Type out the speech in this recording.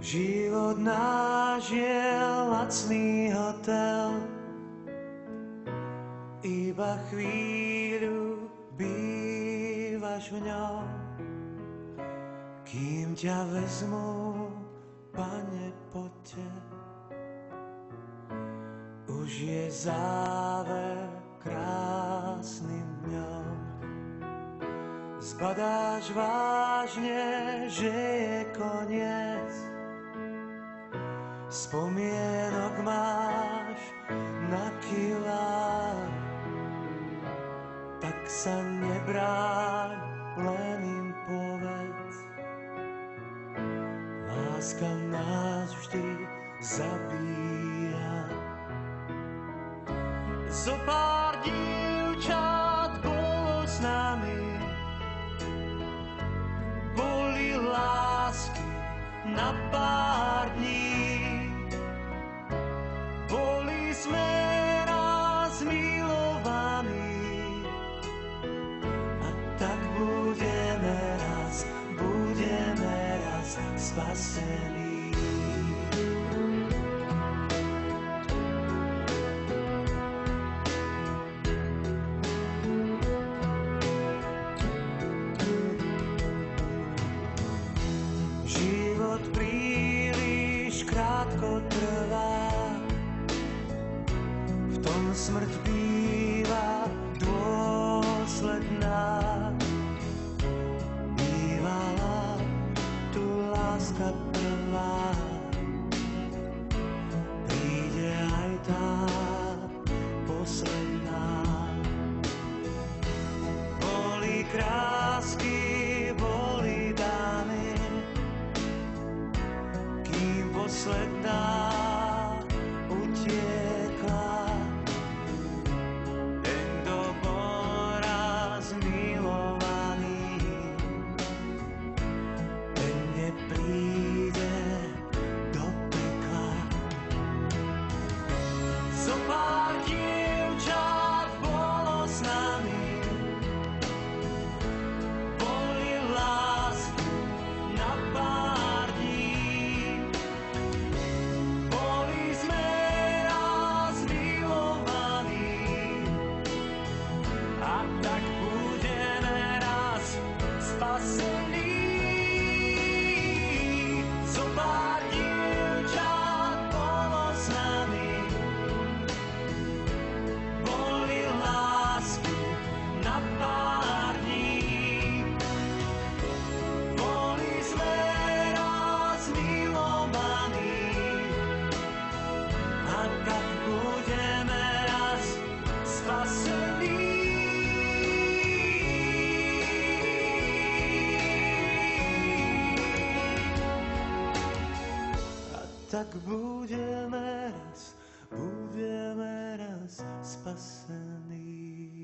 Život náš je lacný hotel, iba chvíľu bývaš v ňom, kým ťa vezmu, pane, poďte. Už je záver krásnym dňom. Zbadáš vážne, že je koniec. Spomienok máš na kila, tak sa nebráň, len im povedz. Láska nás vždy zabíja. Zo pár dievčat bolo s nami, boli lásky na pár dní. Raz spasení. Život príliš krátko trvá, v tom smrť býva prvá, príde aj tá posledná. Boli krásky, boli dámy, tak budeme raz, budeme raz spasení.